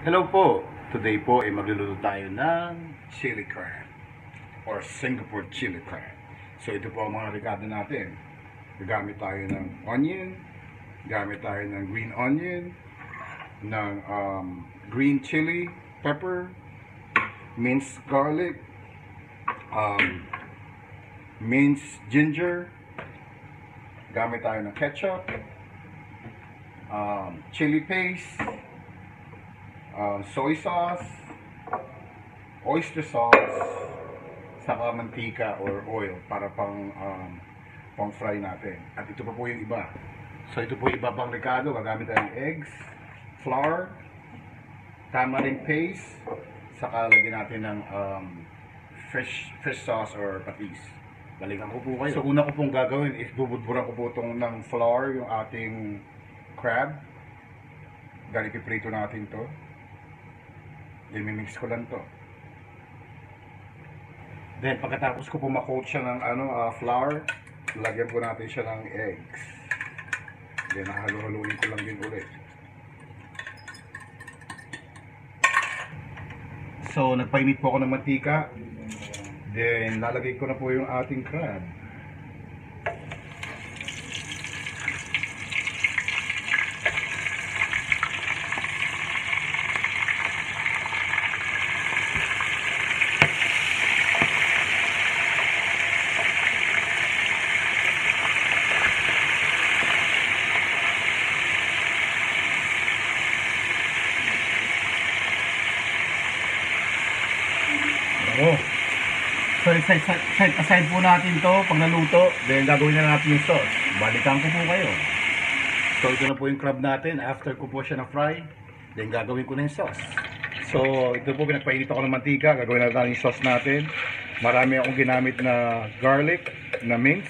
Hello po! Today po ay magluluto tayo ng chili crab or Singapore chili crab. So ito po ang mga rekado natin. Gagamit tayo ng onion, gamit tayo ng green onion, ng um, green chili pepper, minced garlic, um, minced ginger, gamit tayo ng ketchup, um, chili paste, um, soy sauce, oyster sauce, saka mantika or oil para pang um, pang fry natin. At ito pa po yung iba. So ito po yung iba pang rekado. Gagamit tayo ng eggs, flour, tamarind paste, saka lagyan natin ng um, fish, fish sauce or patis. Balikan ko po kayo. So una ko pong gagawin is bubudburan ko po itong ng flour, yung ating crab. Dahil ipiprito natin to. Then, mimix ko lang to. Then, pagkatapos ko po makoat siya ng ano, ah, flour, lagyan po natin siya ng eggs. Then, nahalo-haluin ko lang din ulit. So, nagpainit po ako ng mantika. Then, lalagay ko na po yung ating crab. Oo. So, set, set, set aside po natin to pag naluto. Then, gagawin na natin yung sauce. Balikan ko po kayo. So, ito na po yung crab natin. After ko po siya na-fry, then gagawin ko na yung sauce. So, ito po, pinagpainit ako ng mantika. Gagawin na natin yung sauce natin. Marami akong ginamit na garlic, na mince.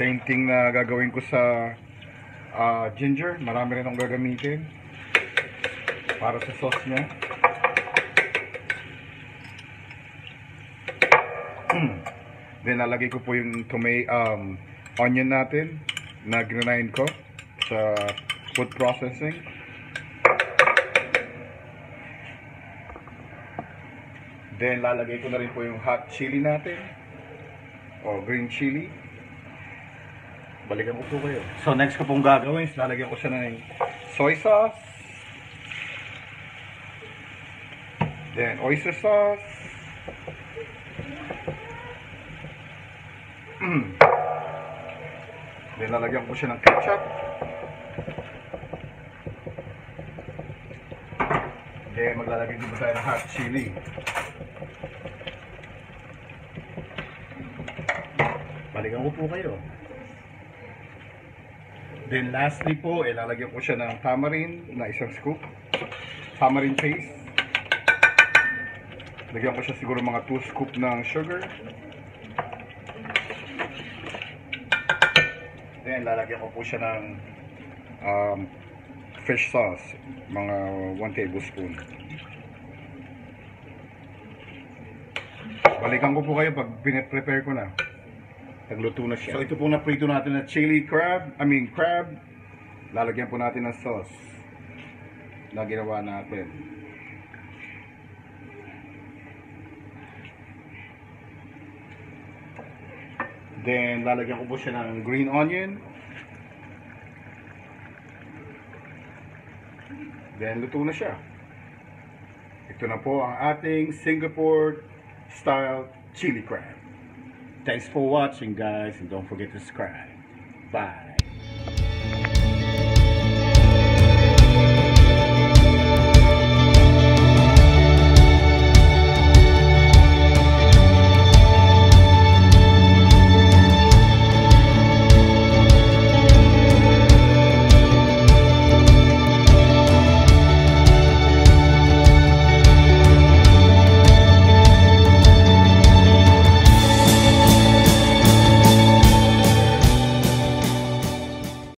Same thing na gagawin ko sa ah, ginger. Marami rin akong gagamitin para sa sauce niya. Then lalagay ko po yung tomato um, onion natin na grind ko sa food processing. Then lalagay ko na rin po yung hot chili natin o green chili. Balikan ko po kayo. So next ko pong gagawin is lalagyan ko siya ng soy sauce. Then oyster sauce. Mm. Then lalagyan ko siya ng ketchup. Then maglalagay din tayo ng hot chili. Balikan ko po kayo. Then lastly po, ilalagyan ko siya ng tamarind na isang scoop. Tamarind paste. Lagyan ko siya siguro mga 2 scoop ng sugar. Then, lalagyan ko po siya ng um, fish sauce. Mga 1 tablespoon. Balikan ko po kayo pag pinaprepare ko na. Nagluto na siya. So, ito po na prito natin na chili crab. I mean, crab. Lalagyan po natin ng sauce na ginawa natin. Then, lalagyan ko po siya ng green onion. Then, luto na siya. Ito na po ang ating Singapore style chili crab. Thanks for watching guys and don't forget to subscribe. Bye.